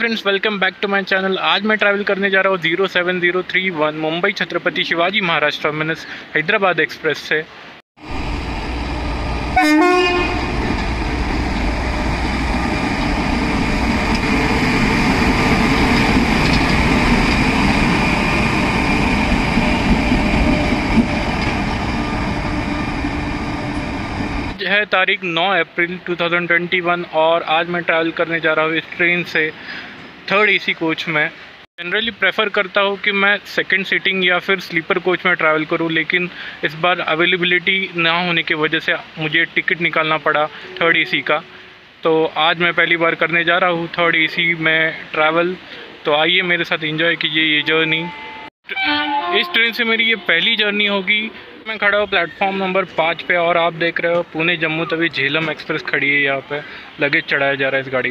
Friends welcome back to my channel आज मैं travel करने जा रहा हूँ zero seven zero three one Mumbai Chhatrapati Shivaji Maharaj Terminus Hyderabad Express से। है तारीख 9 अप्रैल 2021 और आज मैं ट्रैवल करने जा रहा हूँ इस ट्रेन से। थर्ड एसी कोच में। जनरली प्रेफर करता हूँ कि मैं सेकंड सीटिंग या फिर स्लीपर कोच में ट्रैवल करूँ, लेकिन इस बार अवेलेबिलिटी ना होने की वजह से मुझे टिकट निकालना पड़ा थर्ड एसी का। तो आज मैं पहली बार करने जा रहा हूँ थर्ड एसी में ट्रैवल तो आइए मेरे साथ एंजॉय कीजिए ये जर्नी इस ट्रेन से मेरी ये पहली जर्नी होगी। मैं खड़ा हूँ प्लेटफॉर्म नंबर पाँच पे और आप देख रहे हो, पुणे जम्मू तभी झेलम एक्सप्रेस खड़ी है यहाँ पे। लगेज चढ़ाया जा रहा है इस गाड़ी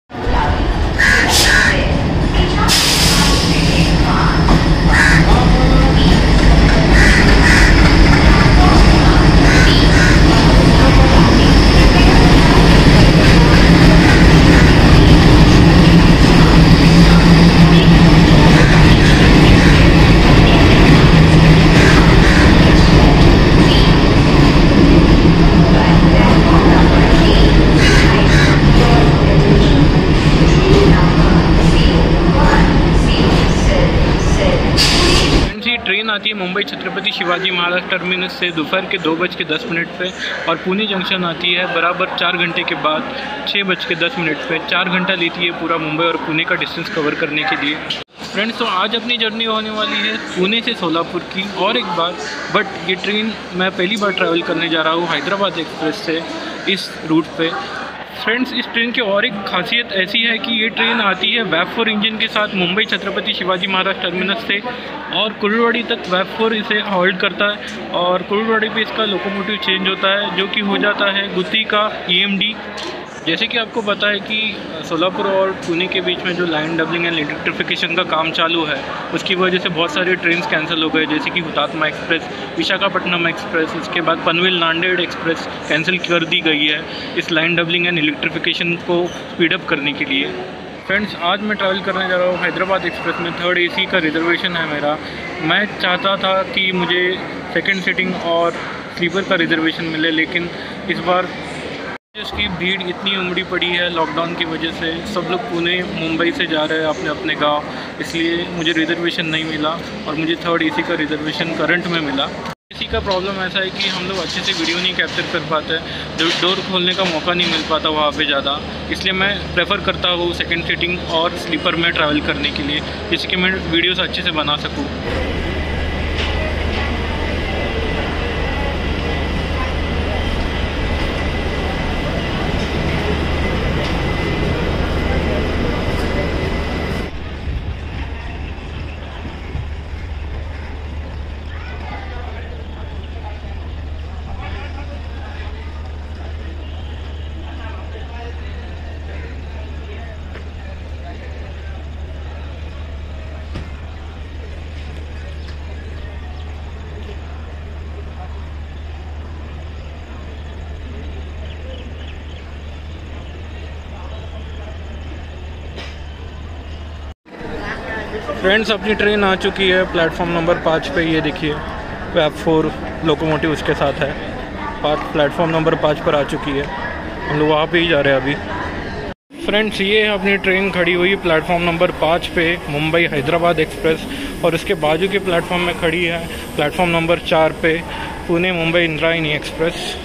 शिवाजी महाराज टर्मिनस से दोपहर के दो बज के दस मिनट पर और पुणे जंक्शन आती है, बराबर चार घंटे के बाद छः बज के दस मिनट पर चार घंटा लेती है पूरा मुंबई और पुणे का डिस्टेंस कवर करने के लिए। फ्रेंड्स तो आज अपनी जर्नी होने वाली है पुणे से सोलापुर की। और एक बार बट ये ट्रेन मैं पहली बार ट्रैवल करने जा रहा हूँ हैदराबाद एक्सप्रेस से इस रूट पे। फ्रेंड्स, इस ट्रेन की और एक खासियत ऐसी है कि ये ट्रेन आती है वेब फोर इंजन के साथ मुंबई छत्रपति शिवाजी महाराज टर्मिनस से और कुरुवाड़ी तक वेब फोर इसे हॉल्ड करता है और कुरुवाड़ी पे इसका लोकोमोटिव चेंज होता है, जो कि हो जाता है गुत्ती का ईएमडी जैसे कि आपको पता है कि सोलापुर और पुणे के बीच में जो लाइन डबलिंग एंड इलेक्ट्रिफिकेशन का काम चालू है, उसकी वजह से बहुत सारे ट्रेन कैंसिल हो गए, जैसे कि हुतात्मा एक्सप्रेस विशाखापट्टनम एक्सप्रेस उसके बाद पनवेल नांदेड़ एक्सप्रेस कैंसिल कर दी गई है इस लाइन डबलिंग एंड इलेक्ट्रिफिकेशन को स्पीडअप करने के लिए। फ्रेंड्स आज मैं ट्रैवल करने जा रहा हूँ हैदराबाद एक्सप्रेस में थर्ड एसी का रिजर्वेशन है मेरा। मैं चाहता था कि मुझे सेकंड सीटिंग और स्लीपर का रिजर्वेशन मिले, लेकिन इस बार जिसकी भीड़ इतनी उमड़ी पड़ी है लॉकडाउन की वजह से, सब लोग पुणे, मुंबई से जा रहे हैं अपने अपने गाँव, इसलिए मुझे रिजर्वेशन नहीं मिला और मुझे थर्ड एसी का रिजर्वेशन करंट में मिला। एसी का प्रॉब्लम ऐसा है कि हम लोग अच्छे से वीडियो नहीं कैप्चर कर पाते डोर खोलने का मौका नहीं मिल पाता वहाँ पे ज़्यादा। इसलिए मैं प्रेफर करता हूँ सेकेंड सीटिंग और स्लीपर में ट्रैवल करने के लिए, जिससे कि मैं वीडियोज़ अच्छे से बना सकूँ। फ्रेंड्स अपनी ट्रेन आ चुकी है। प्लेटफॉर्म नंबर पाँच पे ये देखिए। वेब फोर लोकोमोटिव उसके साथ है। पाँच प्लेटफॉर्म नंबर पाँच पर आ चुकी है। हम लोग वहाँ पे ही जा रहे हैं अभी। फ्रेंड्स ये है अपनी ट्रेन खड़ी हुई प्लेटफॉर्म नंबर पाँच पे, मुंबई हैदराबाद एक्सप्रेस और इसके बाजू के प्लेटफॉर्म में खड़ी है। प्लेटफॉर्म नंबर चार पे, पुणे मुंबई इंद्रायणी एक्सप्रेस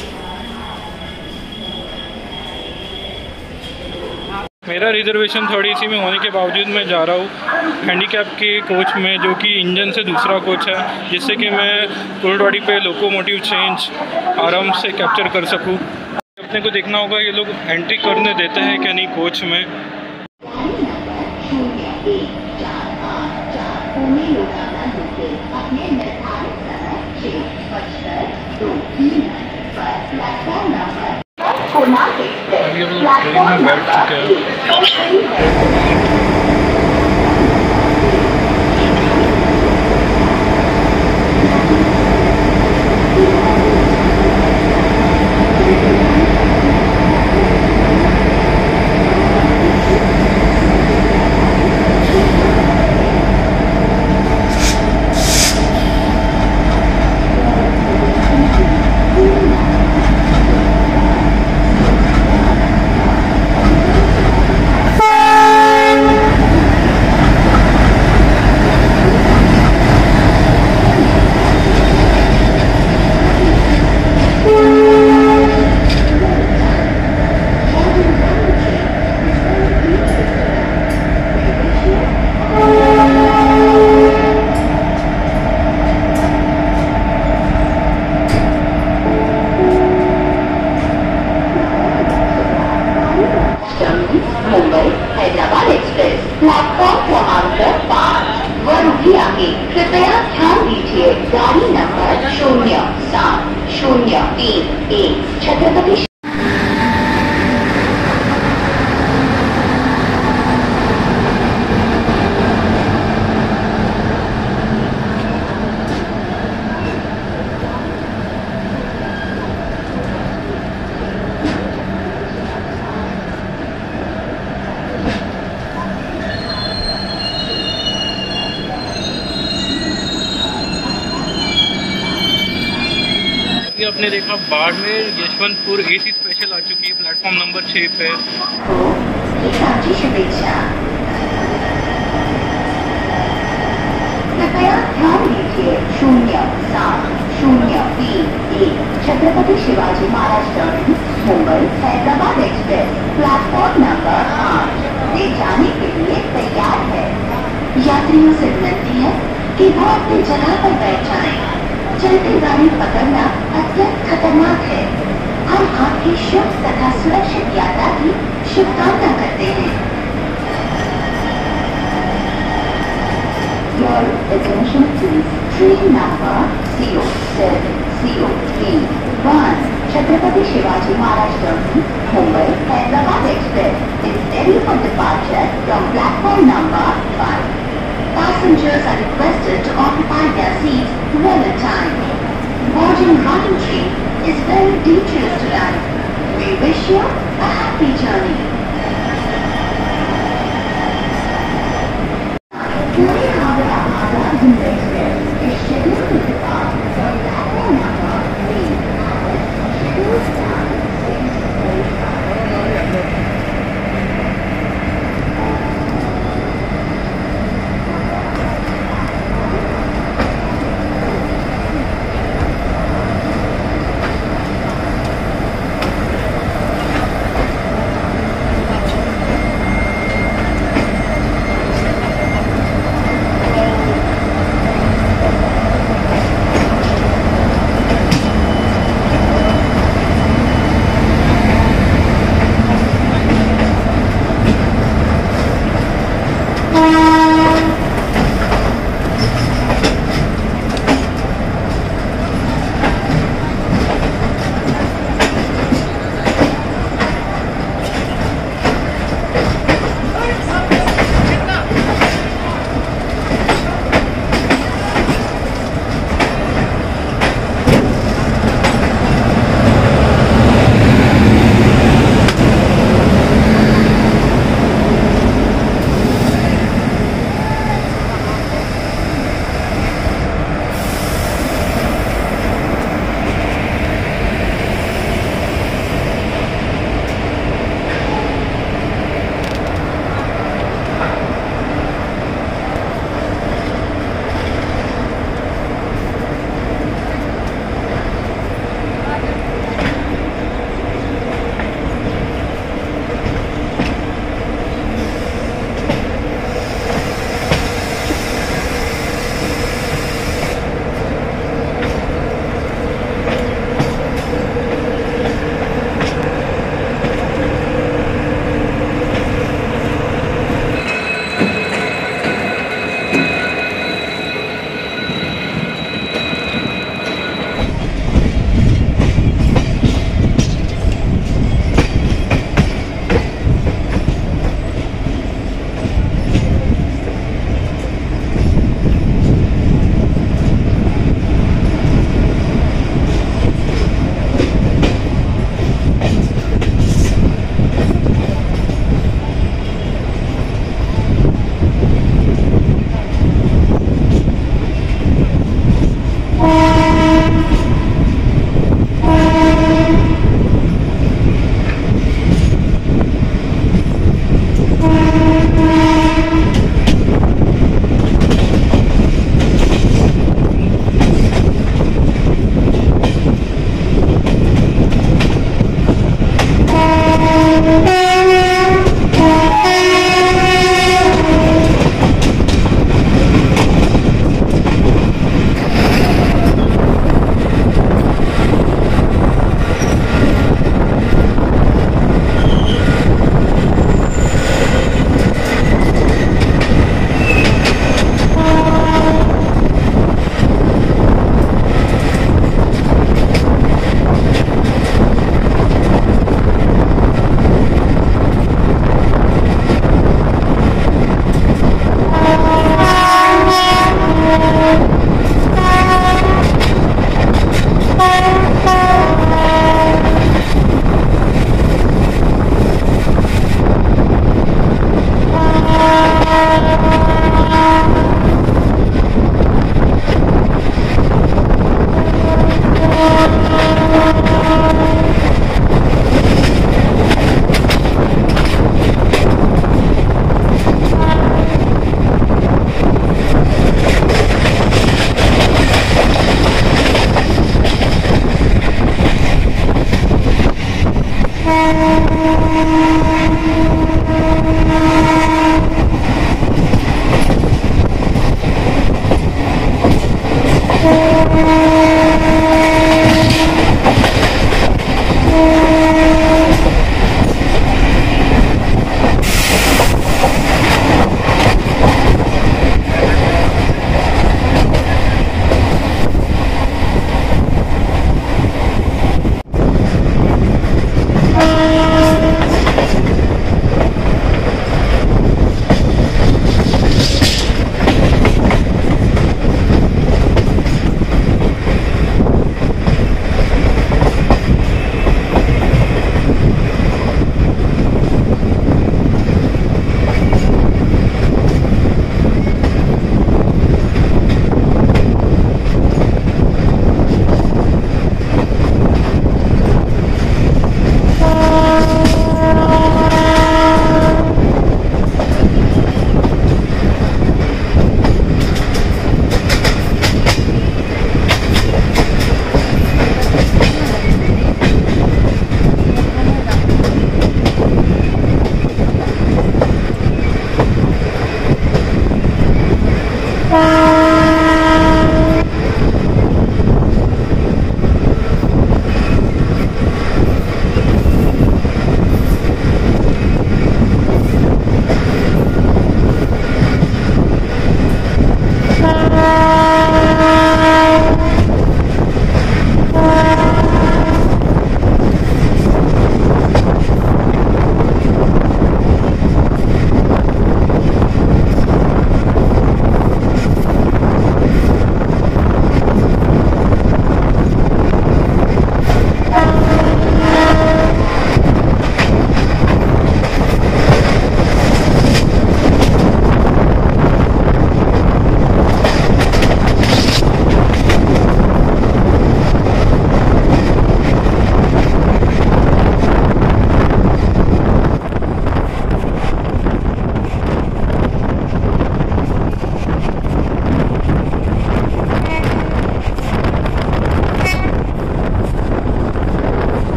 मेरा रिजर्वेशन थर्ड एसी में होने के बावजूद मैं जा रहा हूँ। हैंडीकैप के कोच में, जो कि इंजन से दूसरा कोच है, जिससे कि मैं कुलवाड़ी पे लोकोमोटिव चेंज आराम से कैप्चर कर सकूँ। अपने को देखना होगा, ये लोग एंट्री करने देते हैं क्या नहीं कोच में। अभी हम लोग ट्रेन में बैठ चुके हैं। मुंबई, हैदराबाद एक्सप्रेस। प्लेटफॉर्म क्रमांक पाँच। व रुकी आगे। कृपया ध्यान दीजिए। गाड़ी नंबर शून्य सात, शून्य तीन, एक। छत्रपति अभी आपने देखा बाड़मेर यशवंतपुर एसी स्पेशल आ चुकी है प्लेटफॉर्म नंबर छः पे शून्य सात शून्य तीन Chhatrapati Shivaji Maharaj Terminus Mumbai Hyderabad Express platform number आठ से जाने के लिए तैयार है यात्रियों से विनती है कि अपनी जगह पर बैठ जाएँ। चलती गाड़ी पकड़ना अत्यंत खतरनाक है Shivaji Terminus, Mumbai, is ready for departure from platform number 5. Passengers are requested to occupy their seats well in time. Boarding is very ride. We wish you a happy journey.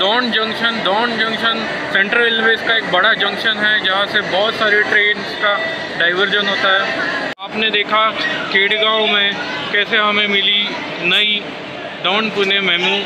Daund junction Daund junction, Central Railways का एक बड़ा junction है, जहाँ से बहुत सारी train का diversion होता है। आपने देखा केड़गांव में कैसे हमें मिली नई दौन पुणे मेमू।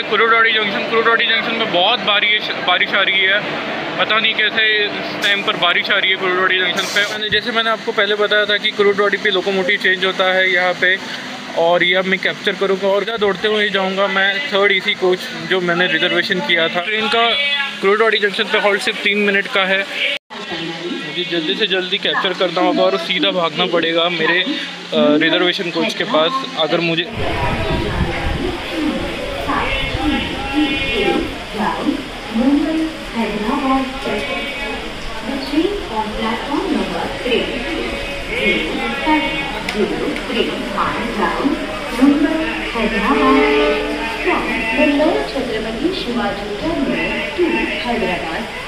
गए कुरुडोडी जंक्शन। कुरुडोडी जंक्शन में बहुत बारिश बारिश आ रही है। पता नहीं कैसे इस टाइम पर बारिश आ रही है कुरुडोडी जंक्शन पे। मैंने, जैसे मैंने आपको पहले बताया था कि कुरुडोडी पे लोकोमोटिव चेंज होता है यहाँ पे, और ये अब मैं कैप्चर करूँगा और क्या दौड़ते हुए जाऊँगा। मैं थर्ड एसी कोच जो मैंने रिजर्वेशन किया था। ट्रेन का कुरुडोडी जंक्शन पे हॉल्ट सिर्फ़ तीन मिनट का है। मुझे जल्दी से जल्दी कैप्चर करना होगा और सीधा भागना पड़ेगा मेरे रिजर्वेशन कोच के पास। अगर मुझे Hyderabad. From Lord Chhatrapati Shivaji Terminus to Hyderabad.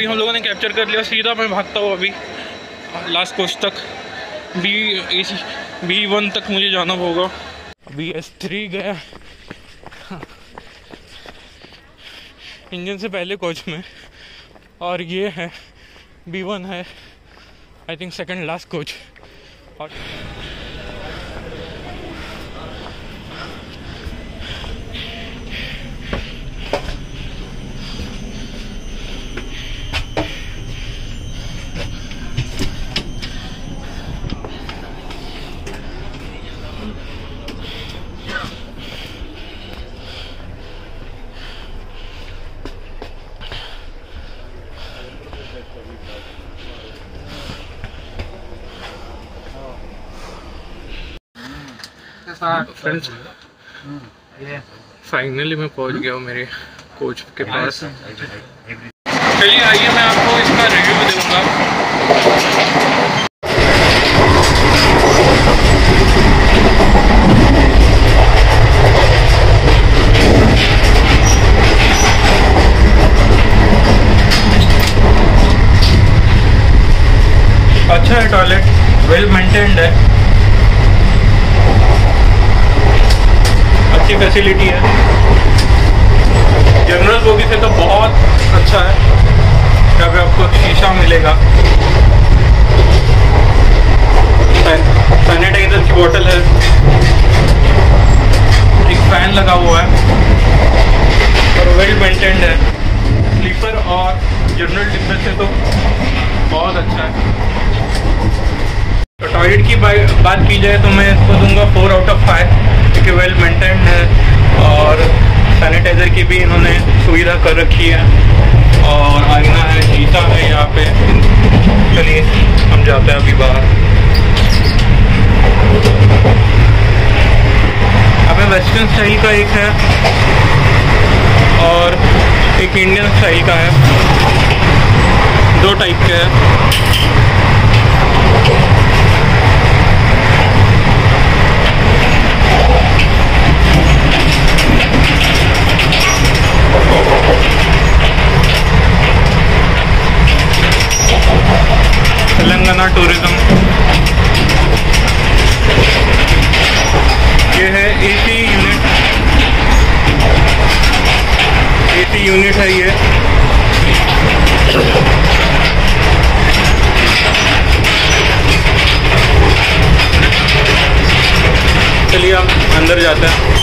अभी हम लोगों ने कैप्चर कर लिया, सीधा मैं भागता हूँ अभी। लास्ट कोच तक। बी ए बी वन तक मुझे जाना होगा। अभी एस थ्री गया। इंजन से पहले कोच में। और ये है बी वन है। I think second last coach और फ्रेंड्स फाइनली मैं पहुँच गया हूँ मेरे कोच के पास। चलिए आइए मैं आपको इसका रिव्यू दूँगा अच्छा है टॉयलेट वेल मेंटेन्ड है अच्छी फैसिलिटी है। जनरल बोगी से तो बहुत अच्छा है। यहाँ पे आपको शीशा मिलेगा। सैनिटाइजर की बोतल है। एक फ़ैन लगा हुआ है। और वेल मेंटेन्ड है। स्लीपर और जनरल डिब्बे से तो बहुत अच्छा है। तो टॉयलेट की बात की जाए तो मैं इसको दूँगा फोर आउट ऑफ़ फाइव क्योंकि वेल मेंटेन्ड है और सैनिटाइज़र की भी इन्होंने सुविधा कर रखी है और आईना है शीशा है यहाँ पे। चलिए, हम जाते हैं अभी बाहर। अबे वेस्टर्न स्टाइल का एक है और एक इंडियन स्टाइल का है। दो टाइप के हैं। अंदर जाते हैं।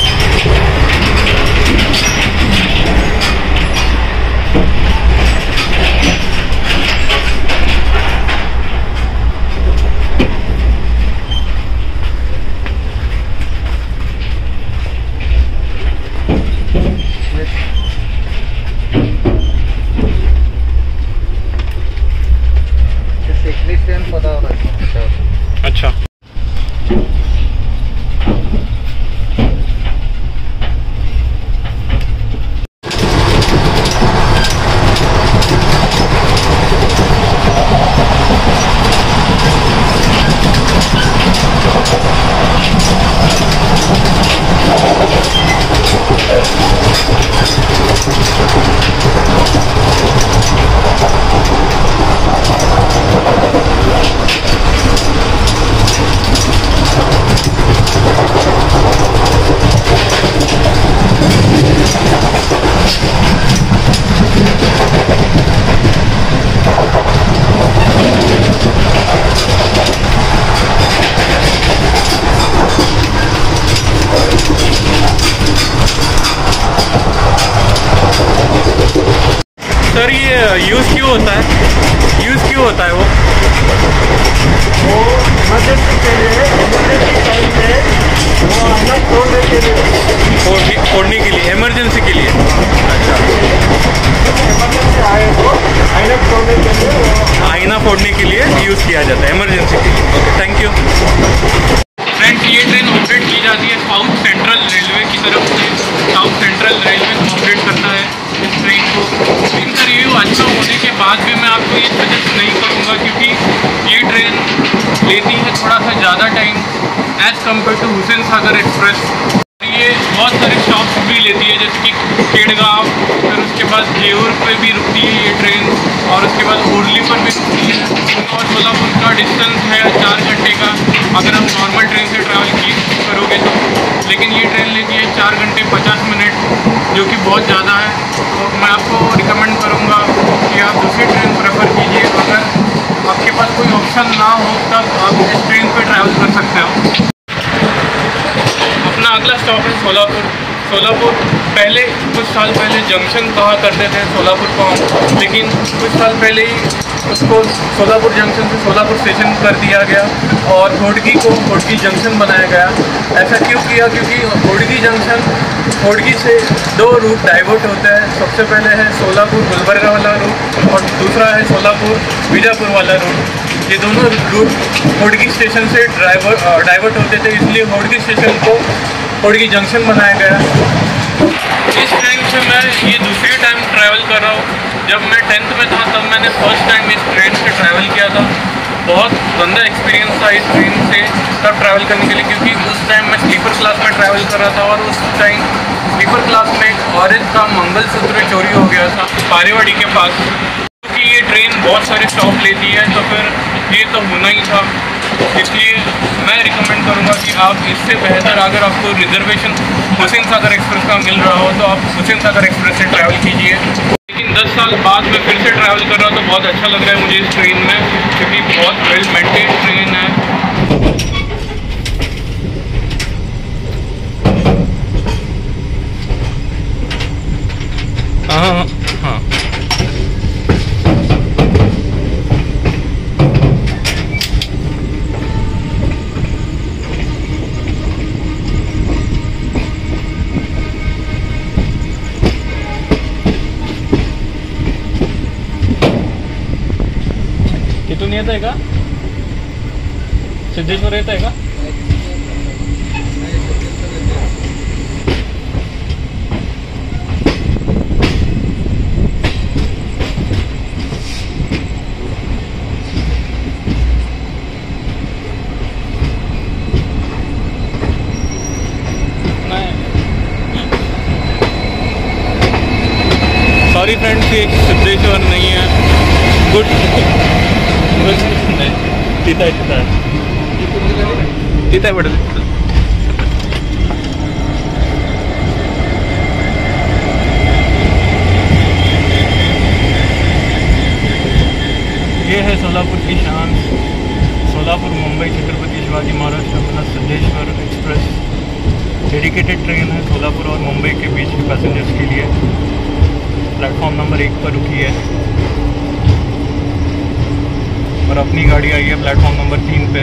पे भी रुकती है ये ट्रेन और उसके बाद उर्ली पर भी रुकती है। और सोलापुर का डिस्टेंस है चार घंटे का। अगर हम नॉर्मल ट्रेन से ट्रैवल की करोगे तो। लेकिन ये ट्रेन लेती है चार घंटे पचास मिनट जो कि बहुत ज़्यादा है। तो मैं आपको रिकमेंड करूँगा कि आप दूसरी ट्रेन प्रेफर कीजिए। अगर आपके पास कोई ऑप्शन ना हो, तब आप इस ट्रेन पर ट्रैवल कर सकते हो। अपना अगला स्टॉप है सोलापुर। सोलापुर पहले, कुछ साल पहले जंक्शन कहा करते थे सोलापुर को लेकिन कुछ साल पहले ही उसको सोलापुर जंक्शन से सोलापुर स्टेशन कर दिया गया और घोड़गी को घोड़गी जंक्शन बनाया गया। ऐसा क्यों किया? क्योंकि घोड़गी जंक्शन घोड़गी से दो रूट डाइवर्ट होता है। सबसे पहले है सोलापुर गुलबर्गा वाला रूट और दूसरा है सोलापुर बीजापुर वाला रूट ये दोनों रूट होड़गी स्टेशन से ड्राइवर डाइवर्ट होते थे, इसलिए होड़गी स्टेशन को होड़गी जंक्शन बनाया गया। इस ट्रेन से मैं ये दूसरी टाइम ट्रैवल कर रहा हूँ, जब मैं टेंथ में था, तब मैंने फ़र्स्ट टाइम इस ट्रेन से ट्रैवल किया था। बहुत गंदा एक्सपीरियंस था इस ट्रेन से तब ट्रैवल करने के लिए, क्योंकि उस टाइम मैं स्लीपर क्लास में ट्रैवल कर रहा था और उस टाइम स्लीपर क्लास में एक औरत का मंगलसूत्र चोरी हो गया था पारेवाड़ी के पास। क्योंकि ये ट्रेन बहुत सारे स्टॉप लेती है तो फिर ये तो होना ही था। इसलिए मैं रिकमेंड करूँगा कि आप इससे बेहतर अगर आपको रिजर्वेशन हुसैन सागर एक्सप्रेस का मिल रहा हो तो आप हुसैन सागर एक्सप्रेस से ट्रैवल कीजिए। लेकिन 10 साल बाद मैं फिर से ट्रैवल कर रहा हूँ तो बहुत अच्छा लग रहा है मुझे इस ट्रेन में, क्योंकि बहुत वेल मेंटेन ट्रेन है। हाँ हाँ तिथून येत आहे का सिद्धेश्वर येत आहे का? सॉरी फ्रेंड्स ये सिद्धेश्वर नहीं है। गुड नाही। तिथं आहे तिथं आहे तिथं पडत ये है सोलापुर की शान। Solapur, Mumbai Chhatrapati Shivaji Maharaj Terminus Siddheshwar Express. Dedicated train है सोलापुर और मुंबई के बीच के पैसेंजर्स के लिए। प्लेटफॉर्म नंबर एक पर रुकी है। और अपनी गाड़ी आई है प्लेटफॉर्म नंबर तीन पे।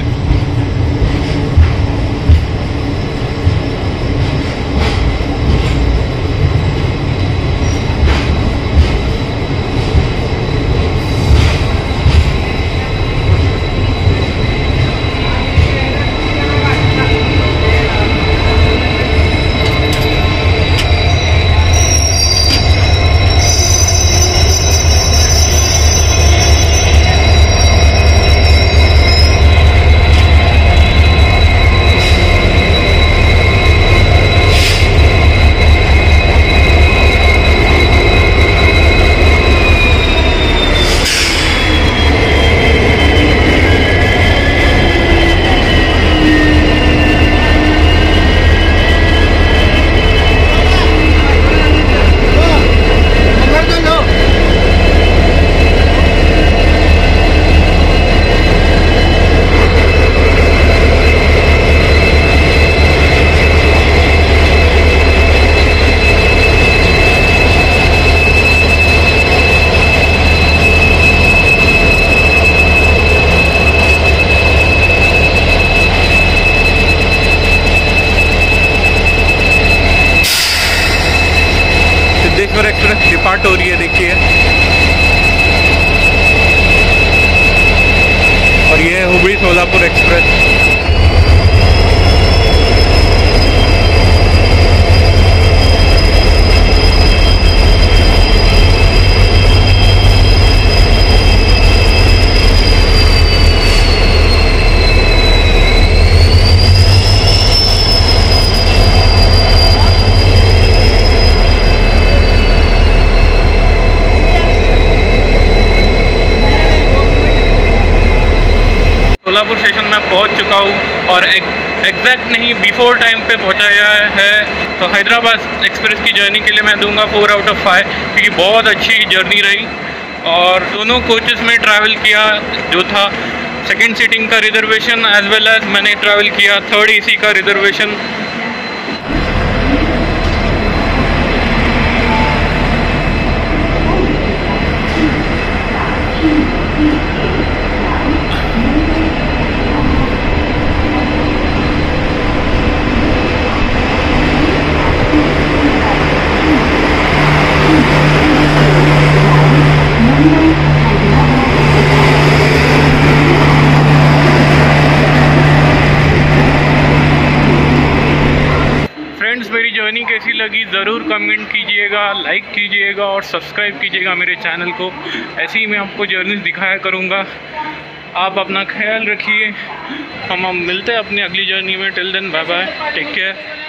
और एग्जैक्ट नहीं बिफोर टाइम पे पहुँचाया है। तो हैदराबाद एक्सप्रेस की जर्नी के लिए मैं दूँगा फोर आउट ऑफ़ फाइव क्योंकि बहुत अच्छी जर्नी रही। और दोनों कोचेस में ट्रैवल किया जो था। सेकंड सीटिंग का रिजर्वेशन एज वेल एज मैंने ट्रैवल किया। थर्ड एसी का रिजर्वेशन फ्रेंड्स मेरी जर्नी कैसी लगी ज़रूर कमेंट कीजिएगा लाइक कीजिएगा और सब्सक्राइब कीजिएगा मेरे चैनल को। ऐसे ही मैं आपको जर्नी दिखाया करूँगा। आप अपना ख्याल रखिए। हम हम मिलते हैं अपनी अगली जर्नी में। Till then bye bye take care